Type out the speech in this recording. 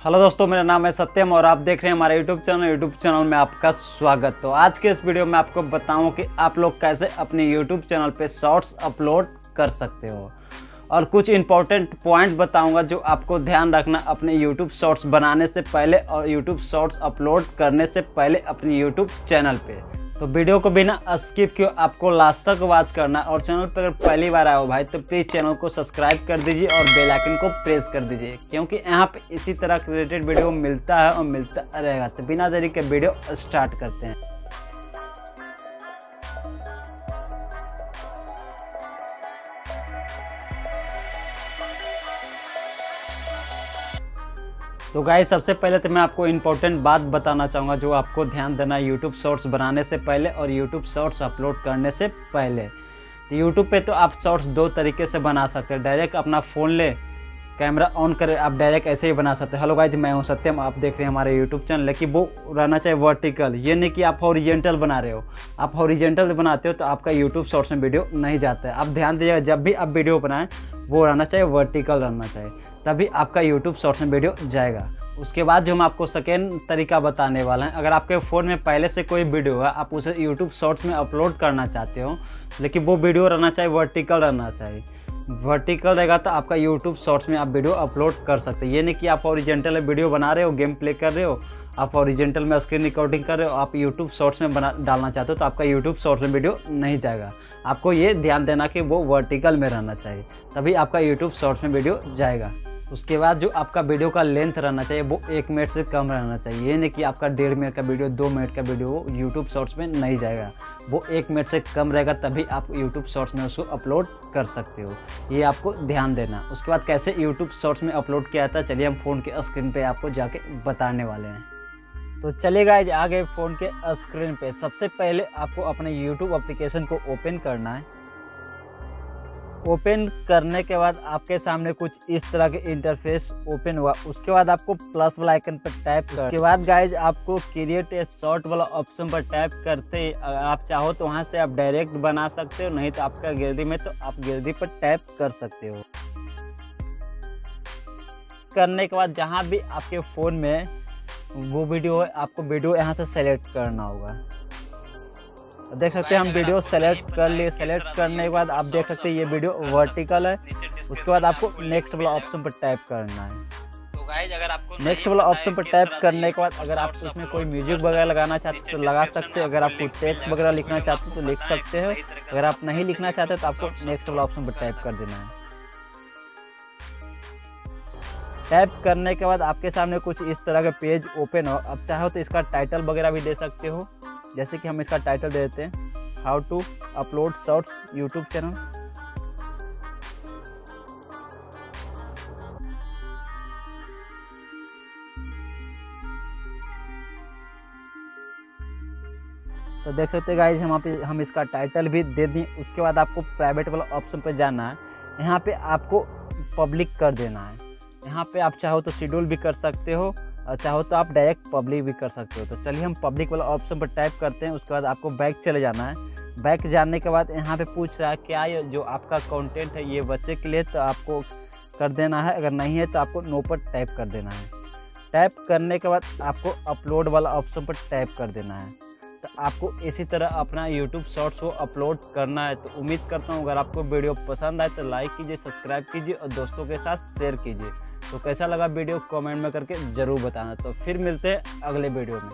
Hello दोस्तों, मेरा नाम है सत्यम और आप देख रहे हैं हमारे यूट्यूब चैनल यूट्यूब चैनल में आपका स्वागत। तो आज के इस वीडियो में आपको बताऊँ कि आप लोग कैसे अपने यूट्यूब चैनल पे शॉर्ट्स अपलोड कर सकते हो। और कुछ इंपॉर्टेंट पॉइंट बताऊँगा जो आपको ध्यान रखना अपने यूट्यूब शॉर्ट्स बनाने से पहले और यूट्यूब शॉर्ट्स अपलोड करने से पहले अपने यूट्यूब चैनल पे। तो वीडियो को बिना स्किप क्यों आपको लास्ट तक वॉच करना और चैनल पर अगर पहली बार आए हो भाई तो प्लीज़ चैनल को सब्सक्राइब कर दीजिए और बेल आइकन को प्रेस कर दीजिए, क्योंकि यहाँ पे इसी तरह रिलेटेड वीडियो मिलता है और मिलता रहेगा। तो बिना देरी के वीडियो स्टार्ट करते हैं। तो गाय सबसे पहले तो मैं आपको इम्पोर्टेंट बात बताना चाहूँगा जो आपको ध्यान देना है यूट्यूब शॉर्ट्स बनाने से पहले और यूट्यूब शॉर्ट्स अपलोड करने से पहले। तो यूट्यूब पे तो आप शॉर्ट्स दो तरीके से बना सकते हैं। डायरेक्ट अपना फ़ोन ले कैमरा ऑन कर, आप डायरेक्ट ऐसे ही बना सकते हैं। हेलो गाइज़ मैं हूँ सत्यम, आप देख रहे हैं हमारे यूट्यूब चैनल लेकिन वो रहना चाहिए वर्टिकल ये नहीं कि आप हॉरिजेंटल बना रहे हो। आप हॉरिजेंटल बनाते हो तो आपका यूट्यूब शॉर्ट्स में वीडियो नहीं जाता है। आप ध्यान दीजिएगा, जब भी आप वीडियो बनाएँ, वो रहना चाहिए वर्टिकल रहना चाहिए। तभी आपका यूट्यूब शॉर्ट्स में वीडियो जाएगा। उसके बाद जो हम आपको सेकेंड तरीका बताने वाले हैं, अगर आपके फ़ोन में पहले से कोई वीडियो है, आप उसे यूट्यूब शॉर्ट्स में अपलोड करना चाहते हो, लेकिन वो वीडियो रहना चाहिए वर्टिकल रहना चाहिए। वर्टिकल रहेगा तो आपका यूट्यूब शॉर्ट्स में आप वीडियो अपलोड कर सकते हैं। ये नहीं कि आप ओरिजेंटल वीडियो बना रहे हो गेम प्ले कर रहे हो, आप ओरिजेंटल में स्क्रीन रिकॉर्डिंग कर रहे हो, आप यूट्यूब शॉर्ट्स में बना, डालना चाहते हो तो आपका यूट्यूब शॉर्ट्स में वीडियो नहीं जाएगा। आपको ये ध्यान देना कि वो वर्टिकल में रहना चाहिए, तभी आपका यूट्यूब शॉर्ट्स में वीडियो जाएगा। उसके बाद जो आपका वीडियो का लेंथ रहना चाहिए, वो एक मिनट से कम रहना चाहिए। ये नहीं कि आपका डेढ़ मिनट का वीडियो दो मिनट का वीडियो यूट्यूब शॉर्ट्स में नहीं जाएगा। वो एक मिनट से कम रहेगा, तभी आप यूट्यूब शॉर्ट्स में उसको अपलोड कर सकते हो। ये आपको ध्यान देना। उसके बाद कैसे यूट्यूब शॉर्ट्स में अपलोड किया जाता है चलिए हम फ़ोन के स्क्रीन पर आपको जाके बताने वाले हैं। तो चलिएगा आ गए फ़ोन के स्क्रीन पे। सबसे पहले आपको अपने यूट्यूब एप्लीकेशन को ओपन करना है। ओपन करने के बाद आपके सामने कुछ इस तरह के इंटरफेस ओपन हुआ। उसके बाद आपको प्लस वाला आइकन पर टैप कर उसके बाद गाइज़ आपको क्रिएट ए शॉर्ट वाला ऑप्शन पर टैप करते ही आप चाहो तो वहाँ से आप डायरेक्ट बना सकते हो नहीं तो आपका गैलरी में तो आप गैलरी पर टैप कर सकते हो। करने के बाद जहाँ भी आपके फ़ोन में वो वीडियो है आपको वीडियो यहाँ से सेलेक्ट करना होगा। देख सकते हैं हम वीडियो सेलेक्ट कर लिए। सेलेक्ट करने के बाद आप देख सकते हैं ये वीडियो वर्टिकल है। उसके बाद आपको नेक्स्ट वाला ऑप्शन पर टाइप करना है। अगर आपको नेक्स्ट वाला ऑप्शन पर टाइप करने के बाद अगर आप इसमें कोई म्यूज़िक वगैरह लगाना चाहते तो लगा सकते हैं। अगर आपको टेक्स्ट वगैरह लिखना चाहते तो लिख सकते हो। अगर आप नहीं लिखना चाहते तो आपको नेक्स्ट वाला ऑप्शन पर टाइप कर देना है। टाइप करने के बाद आपके सामने कुछ इस तरह का पेज ओपन हो। आप चाहो तो इसका टाइटल वगैरह भी दे सकते हो। जैसे कि हम इसका टाइटल दे देते हैं how to upload shorts YouTube channel तो देख सकते हैं गाइज़ यहाँ पे हम इसका टाइटल भी दे दें उसके बाद आपको प्राइवेट वाला ऑप्शन पर जाना है। यहाँ पे आपको पब्लिक कर देना है। यहाँ पे आप चाहो तो शेड्यूल भी कर सकते हो। चाहो तो आप डायरेक्ट पब्लिक भी कर सकते हो। तो चलिए हम पब्लिक वाला ऑप्शन पर टाइप करते हैं, उसके बाद आपको बैक चले जाना है। बैक जाने के बाद यहाँ पे पूछ रहा है, क्या जो आपका कंटेंट है, ये बच्चे के लिए तो आपको कर देना है? अगर नहीं है तो आपको नो पर टाइप कर देना है। टाइप करने के बाद आपको अपलोड वाला ऑप्शन पर टाइप कर देना है। तो आपको इसी तरह अपना यूट्यूब शॉर्ट्स को अपलोड करना है। तो उम्मीद करता हूँ, अगर आपको वीडियो पसंद आए तो लाइक कीजिए सब्सक्राइब कीजिए और दोस्तों के साथ शेयर कीजिए। तो कैसा लगा वीडियो कमेंट में करके ज़रूर बताना। तो फिर मिलते हैं अगले वीडियो में।